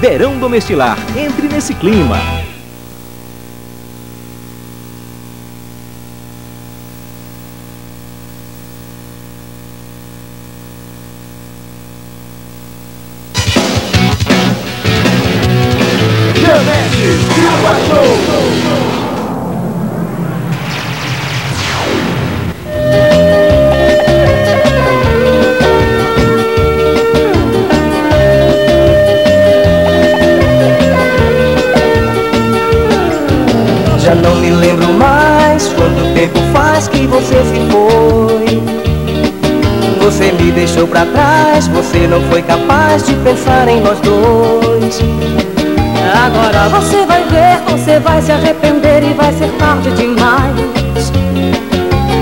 Verão Domestilar. Entre nesse clima. Já não me lembro mais quanto tempo faz que você se foi. Você me deixou pra trás, você não foi capaz de pensar em nós dois. Agora você vai ver, você vai se arrepender e vai ser tarde demais.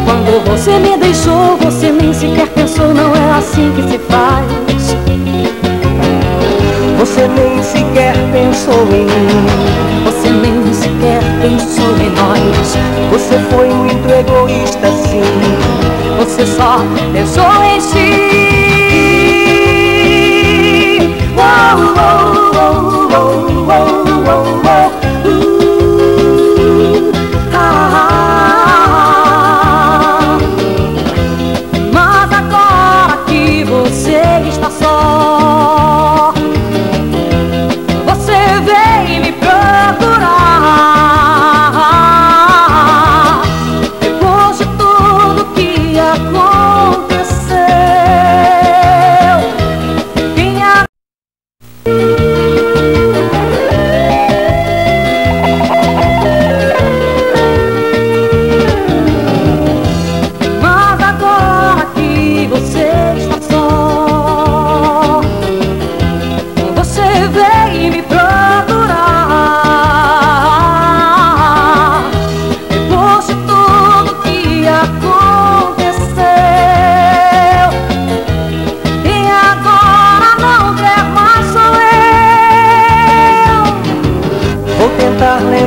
Quando você me deixou, você nem sequer pensou, não é assim que se faz. Você nem sequer pensou em mim. Você nem sequer pensou em nós. Você foi muito egoísta, sim. Você só pensou em si.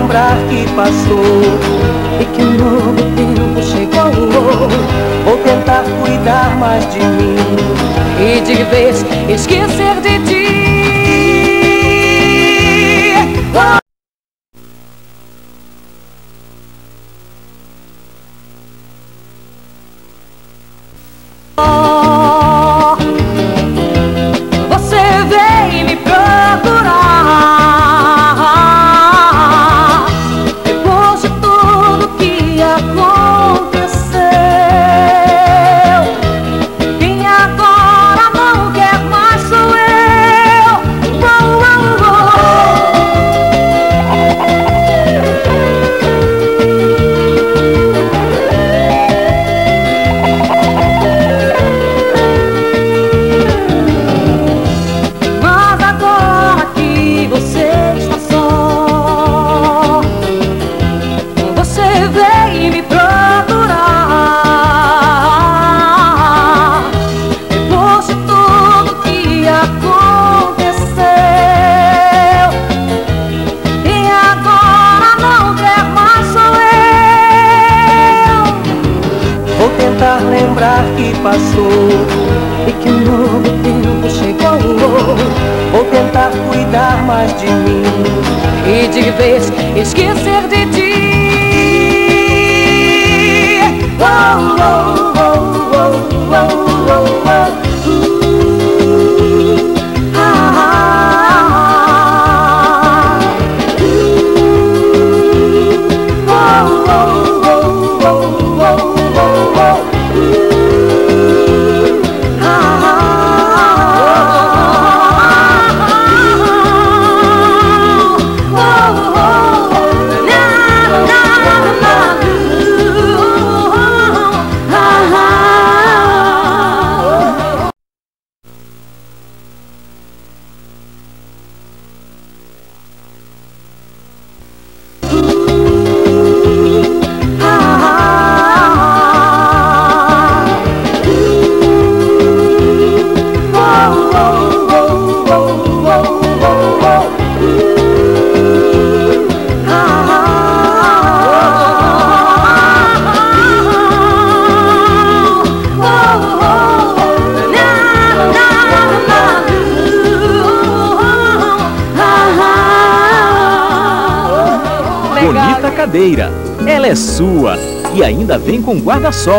Lembrar que passou. E que um novo tempo chegou. Vou tentar cuidar mais de mim. e de vez esquecer de ti. E que um novo tempo chegou. Vou tentar cuidar mais de mim. E de vez esquecer de ti. Ela é sua e ainda vem com guarda-sol.